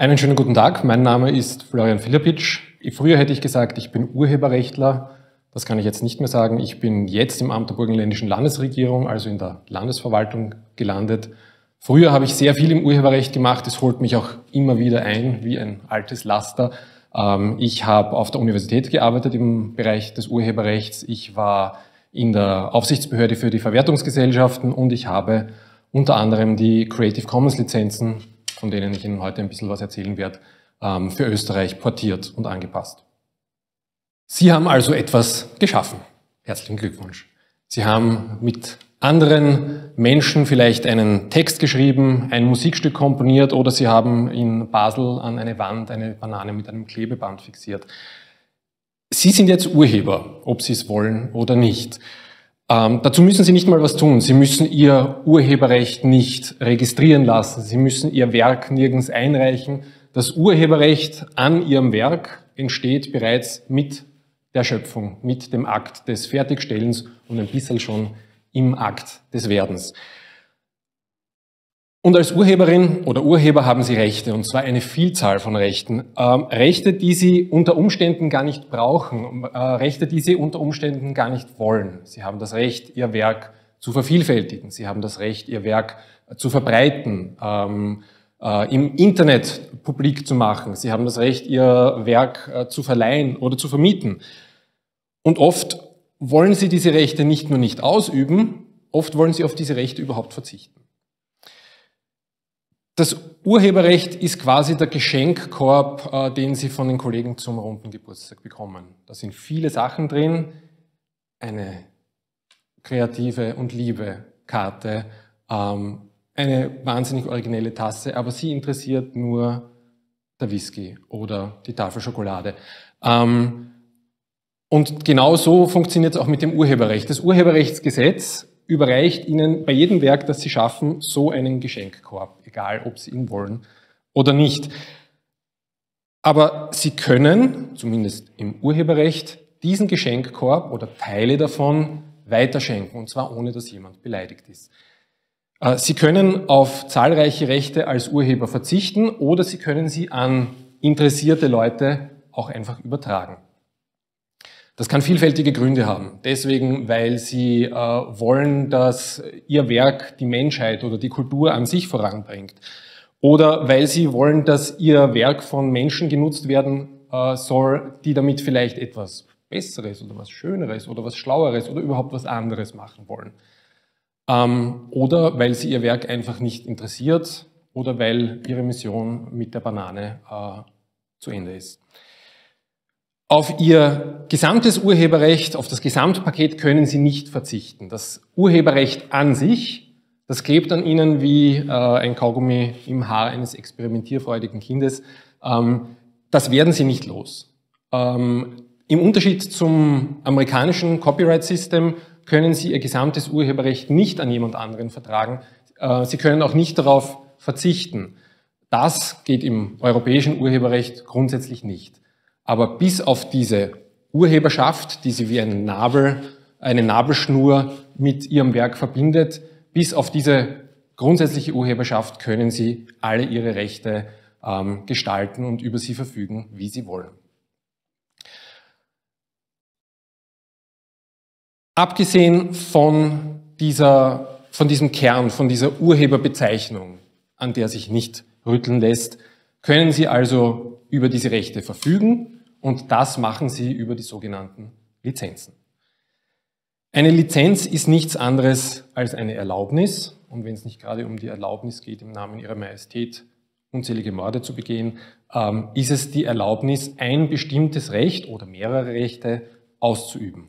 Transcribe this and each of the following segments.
Einen schönen guten Tag, mein Name ist Florian Filipitsch. Früher hätte ich gesagt, ich bin Urheberrechtler. Das kann ich jetzt nicht mehr sagen. Ich bin jetzt im Amt der Burgenländischen Landesregierung, also in der Landesverwaltung gelandet. Früher habe ich sehr viel im Urheberrecht gemacht. Es holt mich auch immer wieder ein, wie ein altes Laster. Ähm, ich habe auf der Universität gearbeitet im Bereich des Urheberrechts. Ich war in der Aufsichtsbehörde für die Verwertungsgesellschaften und ich habe unter anderem die Creative Commons Lizenzen von denen ich Ihnen heute ein bisschen was erzählen werde, ähm, für Österreich portiert und angepasst. Sie haben also etwas geschaffen. Herzlichen Glückwunsch. Sie haben mit anderen Menschen vielleicht einen Text geschrieben, ein Musikstück komponiert oder Sie haben in Basel an eine Wand eine Banane mit einem Klebeband fixiert. Sie sind jetzt Urheber, ob Sie es wollen oder nicht. Ähm, dazu müssen Sie nicht mal was tun. Sie müssen Ihr Urheberrecht nicht registrieren lassen. Sie müssen Ihr Werk nirgends einreichen. Das Urheberrecht an Ihrem Werk entsteht bereits mit der Schöpfung, mit dem Akt des Fertigstellens und ein bisschen schon im Akt des Werdens. Und als Urheberin oder Urheber haben Sie Rechte, und zwar eine Vielzahl von Rechten. Ähm, Rechte, die Sie unter Umständen gar nicht brauchen, äh, Rechte, die Sie unter Umständen gar nicht wollen. Sie haben das Recht, Ihr Werk zu vervielfältigen. Sie haben das Recht, Ihr Werk äh, zu verbreiten, ähm, äh, im Internet publik zu machen. Sie haben das Recht, Ihr Werk äh, zu verleihen oder zu vermieten. Und oft wollen Sie diese Rechte nicht nur nicht ausüben, oft wollen Sie auf diese Rechte überhaupt verzichten. Das Urheberrecht ist quasi der Geschenkkorb, äh, den Sie von den Kollegen zum runden Geburtstag bekommen. Da sind viele Sachen drin. Eine kreative und liebe Karte, ähm, eine wahnsinnig originelle Tasse, aber sie interessiert nur der Whisky oder die Tafel Schokolade. Ähm, und genau so funktioniert es auch mit dem Urheberrecht. Das Urheberrechtsgesetz überreicht Ihnen bei jedem Werk, das Sie schaffen, so einen Geschenkkorb, egal ob Sie ihn wollen oder nicht. Aber Sie können, zumindest im Urheberrecht, diesen Geschenkkorb oder Teile davon weiterschenken, und zwar ohne dass jemand beleidigt ist. Äh, sie können auf zahlreiche Rechte als Urheber verzichten oder Sie können sie an interessierte Leute auch einfach übertragen. Das kann vielfältige Gründe haben. Deswegen, weil sie äh, wollen, dass ihr Werk die Menschheit oder die Kultur an sich voranbringt. Oder weil sie wollen, dass ihr Werk von Menschen genutzt werden äh, soll, die damit vielleicht etwas Besseres oder was Schöneres oder was Schlaueres oder überhaupt was anderes machen wollen. Ähm, oder weil sie ihr Werk einfach nicht interessiert oder weil ihre Mission mit der Banane äh, zu Ende ist. Auf Ihr gesamtes Urheberrecht, auf das Gesamtpaket können Sie nicht verzichten. Das Urheberrecht an sich, das klebt an Ihnen wie äh, ein Kaugummi im Haar eines experimentierfreudigen Kindes. Ähm, das werden Sie nicht los. Ähm, Im Unterschied zum amerikanischen Copyright-System können Sie Ihr gesamtes Urheberrecht nicht an jemand anderen vertragen. Äh, Sie können auch nicht darauf verzichten. Das geht im europäischen Urheberrecht grundsätzlich nicht. Aber bis auf diese Urheberschaft, die sie wie ein Nabel, eine Nabelschnur mit ihrem Werk verbindet, bis auf diese grundsätzliche Urheberschaft können sie alle ihre Rechte ähm, gestalten und über sie verfügen, wie sie wollen. Abgesehen von, dieser, von diesem Kern, von dieser Urheberbezeichnung, an der sich nicht rütteln lässt, können Sie also über diese Rechte verfügen und das machen sie über die sogenannten Lizenzen. Eine Lizenz ist nichts anderes als eine Erlaubnis. Und wenn es nicht gerade um die Erlaubnis geht, im Namen ihrer Majestät unzählige Morde zu begehen, ähm, ist es die Erlaubnis, ein bestimmtes Recht oder mehrere Rechte auszuüben.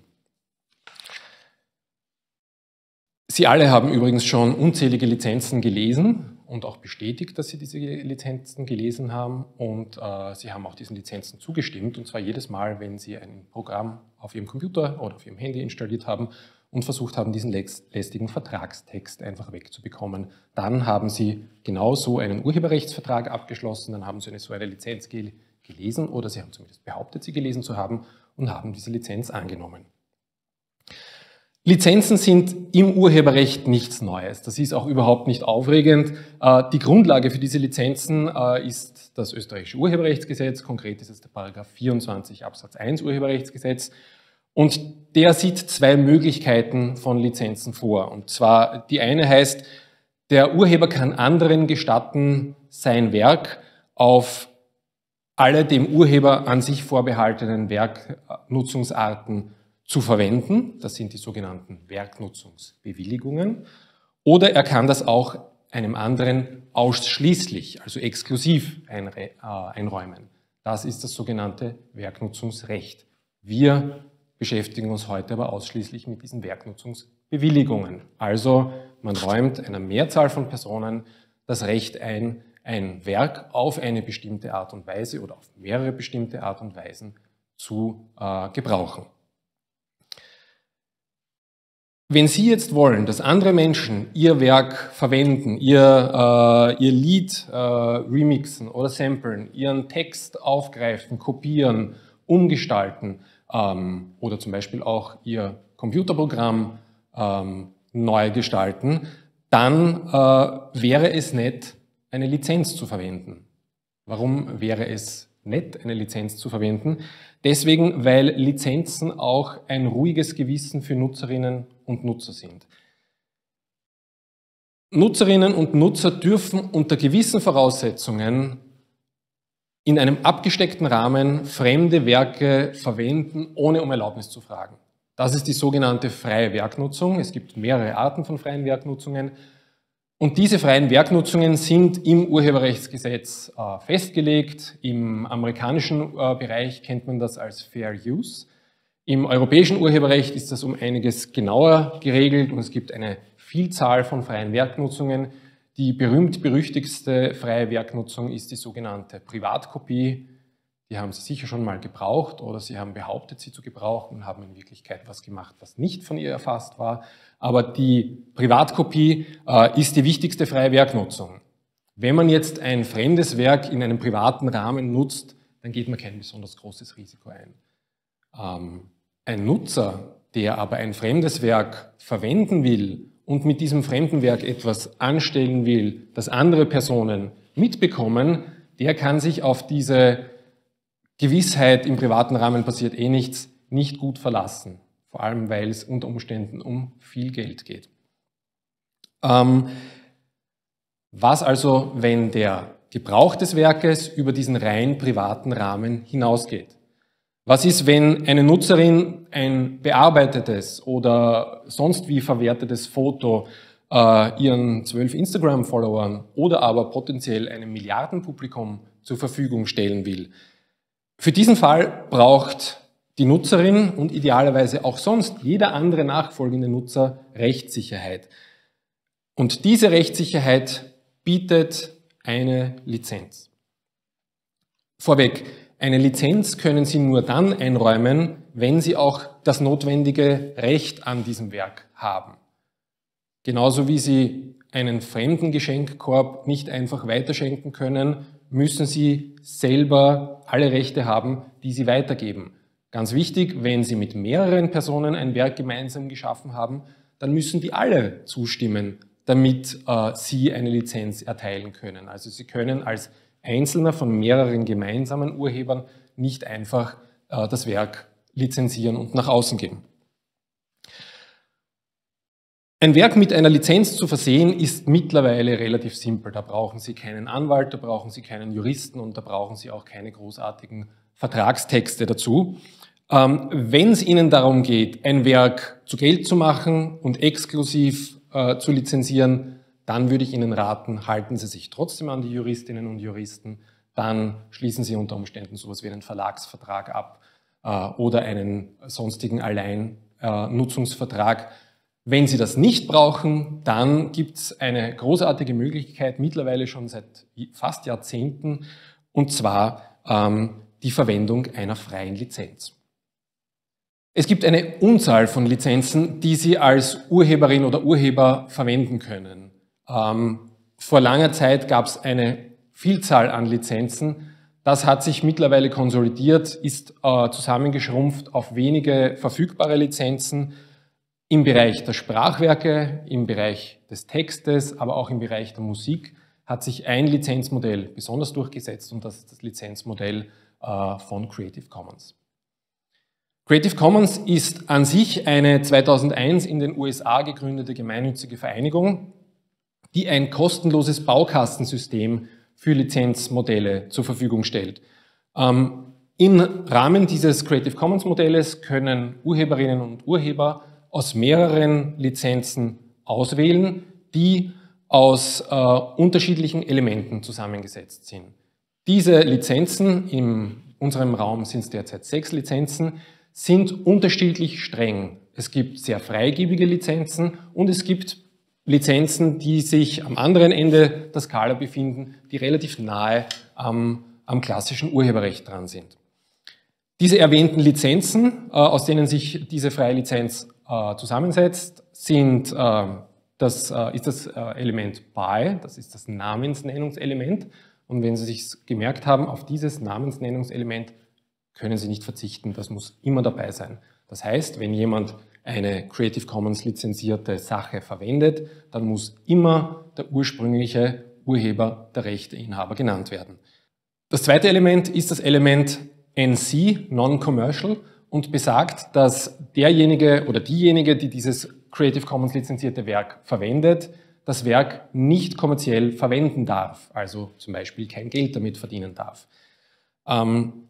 Sie alle haben übrigens schon unzählige Lizenzen gelesen und auch bestätigt, dass Sie diese Lizenzen gelesen haben und äh, Sie haben auch diesen Lizenzen zugestimmt und zwar jedes Mal, wenn Sie ein Programm auf Ihrem Computer oder auf Ihrem Handy installiert haben und versucht haben, diesen lästigen Vertragstext einfach wegzubekommen. Dann haben Sie genauso einen Urheberrechtsvertrag abgeschlossen, dann haben Sie eine, so eine Lizenz gelesen oder Sie haben zumindest behauptet, sie gelesen zu haben und haben diese Lizenz angenommen. Lizenzen sind im Urheberrecht nichts Neues. Das ist auch überhaupt nicht aufregend. Äh, die Grundlage für diese Lizenzen äh, ist das österreichische Urheberrechtsgesetz. Konkret ist es der Paragraph 24 Absatz 1 Urheberrechtsgesetz. Und der sieht zwei Möglichkeiten von Lizenzen vor. Und zwar die eine heißt, der Urheber kann anderen gestatten, sein Werk auf alle dem Urheber an sich vorbehaltenen Werknutzungsarten zu verwenden. Das sind die sogenannten Werknutzungsbewilligungen. Oder er kann das auch einem anderen ausschließlich, also exklusiv äh, einräumen. Das ist das sogenannte Werknutzungsrecht. Wir beschäftigen uns heute aber ausschließlich mit diesen Werknutzungsbewilligungen. Also man räumt einer Mehrzahl von Personen das Recht ein, ein Werk auf eine bestimmte Art und Weise oder auf mehrere bestimmte Art und Weisen zu äh, gebrauchen. Wenn Sie jetzt wollen, dass andere Menschen Ihr Werk verwenden, Ihr, äh, ihr Lied äh, remixen oder samplen, Ihren Text aufgreifen, kopieren, umgestalten ähm, oder zum Beispiel auch Ihr Computerprogramm ähm, neu gestalten, dann äh, wäre es nett, eine Lizenz zu verwenden. Warum wäre es nett, eine Lizenz zu verwenden? Deswegen, weil Lizenzen auch ein ruhiges Gewissen für Nutzerinnen und Nutzer sind. Nutzerinnen und Nutzer dürfen unter gewissen Voraussetzungen in einem abgesteckten Rahmen fremde Werke verwenden, ohne um Erlaubnis zu fragen. Das ist die sogenannte freie Werknutzung. Es gibt mehrere Arten von freien Werknutzungen. Und diese freien Werknutzungen sind im Urheberrechtsgesetz äh, festgelegt. Im amerikanischen äh, Bereich kennt man das als Fair Use. Im europäischen Urheberrecht ist das um einiges genauer geregelt und es gibt eine Vielzahl von freien Werknutzungen. Die berühmt-berüchtigste freie Werknutzung ist die sogenannte Privatkopie. Die haben Sie sicher schon mal gebraucht oder Sie haben behauptet, sie zu gebrauchen und haben in Wirklichkeit was gemacht, was nicht von ihr erfasst war. Aber die Privatkopie äh, ist die wichtigste freie Werknutzung. Wenn man jetzt ein fremdes Werk in einem privaten Rahmen nutzt, dann geht man kein besonders großes Risiko ein. Ähm, ein Nutzer, der aber ein fremdes Werk verwenden will und mit diesem fremden Werk etwas anstellen will, das andere Personen mitbekommen, der kann sich auf diese Gewissheit, im privaten Rahmen passiert eh nichts, nicht gut verlassen vor allem weil es unter Umständen um viel Geld geht. Ähm, was also, wenn der Gebrauch des Werkes über diesen rein privaten Rahmen hinausgeht? Was ist, wenn eine Nutzerin ein bearbeitetes oder sonst wie verwertetes Foto äh, ihren zwölf Instagram-Followern oder aber potenziell einem Milliardenpublikum zur Verfügung stellen will? Für diesen Fall braucht die Nutzerin und idealerweise auch sonst jeder andere nachfolgende Nutzer Rechtssicherheit. Und diese Rechtssicherheit bietet eine Lizenz. Vorweg, eine Lizenz können Sie nur dann einräumen, wenn Sie auch das notwendige Recht an diesem Werk haben. Genauso wie Sie einen fremden Geschenkkorb nicht einfach weiterschenken können, müssen Sie selber alle Rechte haben, die Sie weitergeben. Ganz wichtig, wenn Sie mit mehreren Personen ein Werk gemeinsam geschaffen haben, dann müssen die alle zustimmen, damit äh, Sie eine Lizenz erteilen können. Also Sie können als Einzelner von mehreren gemeinsamen Urhebern nicht einfach äh, das Werk lizenzieren und nach außen geben. Ein Werk mit einer Lizenz zu versehen ist mittlerweile relativ simpel. Da brauchen Sie keinen Anwalt, da brauchen Sie keinen Juristen und da brauchen Sie auch keine großartigen Vertragstexte dazu. Ähm, Wenn es Ihnen darum geht, ein Werk zu Geld zu machen und exklusiv äh, zu lizenzieren, dann würde ich Ihnen raten, halten Sie sich trotzdem an die Juristinnen und Juristen, dann schließen Sie unter Umständen sowas wie einen Verlagsvertrag ab äh, oder einen sonstigen Alleinnutzungsvertrag. Äh, Wenn Sie das nicht brauchen, dann gibt es eine großartige Möglichkeit, mittlerweile schon seit fast Jahrzehnten, und zwar ähm, die Verwendung einer freien Lizenz. Es gibt eine Unzahl von Lizenzen, die Sie als Urheberin oder Urheber verwenden können. Ähm, vor langer Zeit gab es eine Vielzahl an Lizenzen. Das hat sich mittlerweile konsolidiert, ist äh, zusammengeschrumpft auf wenige verfügbare Lizenzen. Im Bereich der Sprachwerke, im Bereich des Textes, aber auch im Bereich der Musik hat sich ein Lizenzmodell besonders durchgesetzt und das ist das Lizenzmodell äh, von Creative Commons. Creative Commons ist an sich eine 2001 in den USA gegründete gemeinnützige Vereinigung, die ein kostenloses Baukastensystem für Lizenzmodelle zur Verfügung stellt. Ähm, Im Rahmen dieses Creative Commons Modells können Urheberinnen und Urheber aus mehreren Lizenzen auswählen, die aus äh, unterschiedlichen Elementen zusammengesetzt sind. Diese Lizenzen, in unserem Raum sind es derzeit sechs Lizenzen, sind unterschiedlich streng. Es gibt sehr freigebige Lizenzen und es gibt Lizenzen, die sich am anderen Ende der Skala befinden, die relativ nahe am, am klassischen Urheberrecht dran sind. Diese erwähnten Lizenzen, äh, aus denen sich diese freie Lizenz zusammensetzt, sind äh, das äh, ist das äh, Element by, das ist das Namensnennungselement. Und wenn Sie sich gemerkt haben, auf dieses Namensnennungselement können Sie nicht verzichten, das muss immer dabei sein. Das heißt, wenn jemand eine Creative Commons lizenzierte Sache verwendet, dann muss immer der ursprüngliche Urheber, der Rechteinhaber genannt werden. Das zweite Element ist das Element NC, Non-Commercial, und besagt, dass derjenige oder diejenige, die dieses Creative Commons lizenzierte Werk verwendet, das Werk nicht kommerziell verwenden darf, also zum Beispiel kein Geld damit verdienen darf. Ähm,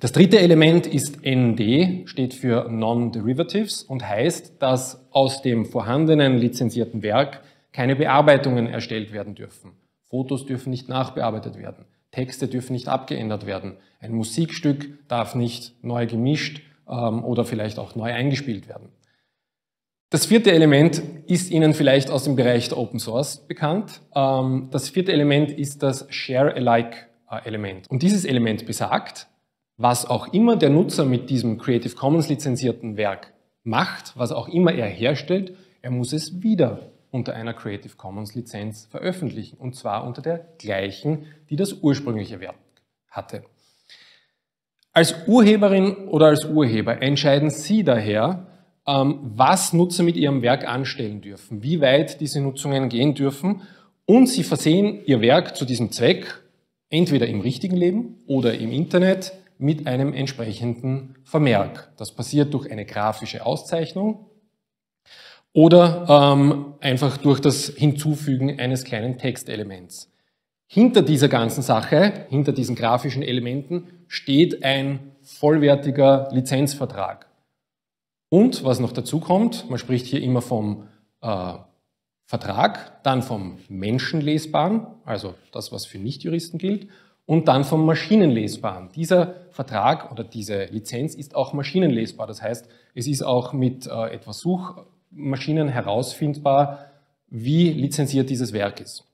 das dritte Element ist ND, steht für Non-Derivatives und heißt, dass aus dem vorhandenen lizenzierten Werk keine Bearbeitungen erstellt werden dürfen. Fotos dürfen nicht nachbearbeitet werden, Texte dürfen nicht abgeändert werden, ein Musikstück darf nicht neu gemischt oder vielleicht auch neu eingespielt werden. Das vierte Element ist Ihnen vielleicht aus dem Bereich der Open Source bekannt. Ähm, das vierte Element ist das Share-alike-Element. Und dieses Element besagt, was auch immer der Nutzer mit diesem Creative Commons lizenzierten Werk macht, was auch immer er herstellt, er muss es wieder unter einer Creative Commons Lizenz veröffentlichen. Und zwar unter der gleichen, die das ursprüngliche Werk hatte. Als Urheberin oder als Urheber entscheiden Sie daher, ähm, was Nutzer mit ihrem Werk anstellen dürfen, wie weit diese Nutzungen gehen dürfen und sie versehen ihr Werk zu diesem Zweck entweder im richtigen Leben oder im Internet mit einem entsprechenden Vermerk. Das passiert durch eine grafische Auszeichnung oder ähm, einfach durch das Hinzufügen eines kleinen Textelements. Hinter dieser ganzen Sache, hinter diesen grafischen Elementen, steht ein vollwertiger Lizenzvertrag. Und was noch dazu kommt, man spricht hier immer vom äh, Vertrag, dann vom Menschenlesbaren, also das, was für Nichtjuristen gilt, und dann vom Maschinenlesbaren. Dieser Vertrag oder diese Lizenz ist auch maschinenlesbar. Das heißt, es ist auch mit äh, etwas Suchmaschinen herausfindbar, wie lizenziert dieses Werk ist.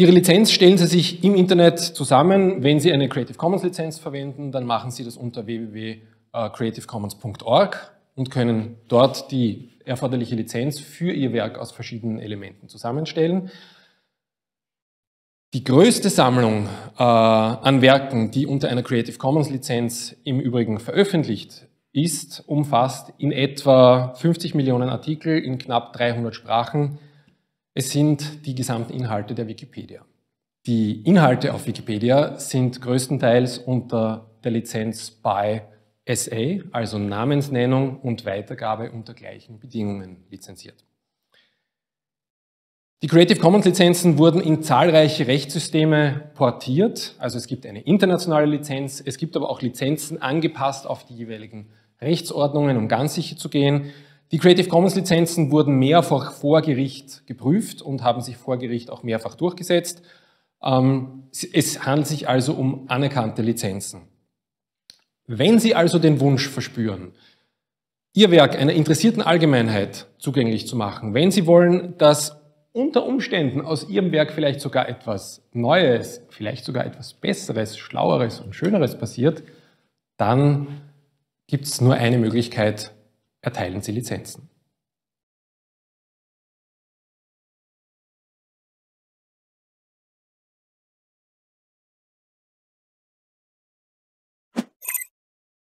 Ihre Lizenz stellen Sie sich im Internet zusammen. Wenn Sie eine Creative Commons Lizenz verwenden, dann machen Sie das unter www äh, creativecommons.org und können dort die erforderliche Lizenz für Ihr Werk aus verschiedenen Elementen zusammenstellen. Die größte Sammlung äh, an Werken, die unter einer Creative Commons Lizenz im Übrigen veröffentlicht ist, umfasst in etwa 50 Millionen Artikel in knapp 300 Sprachen. Es sind die gesamten Inhalte der Wikipedia. Die Inhalte auf Wikipedia sind größtenteils unter der Lizenz BY SA, also Namensnennung und Weitergabe unter gleichen Bedingungen lizenziert. Die Creative Commons Lizenzen wurden in zahlreiche Rechtssysteme portiert, also es gibt eine internationale Lizenz, es gibt aber auch Lizenzen angepasst auf die jeweiligen Rechtsordnungen, um ganz sicher zu gehen. Die Creative Commons Lizenzen wurden mehrfach vor Gericht geprüft und haben sich vor Gericht auch mehrfach durchgesetzt. Ähm, es handelt sich also um anerkannte Lizenzen. Wenn Sie also den Wunsch verspüren, Ihr Werk einer interessierten Allgemeinheit zugänglich zu machen, wenn Sie wollen, dass unter Umständen aus Ihrem Werk vielleicht sogar etwas Neues, vielleicht sogar etwas Besseres, Schlaueres und Schöneres passiert, dann gibt es nur eine Möglichkeit, erteilen Sie Lizenzen.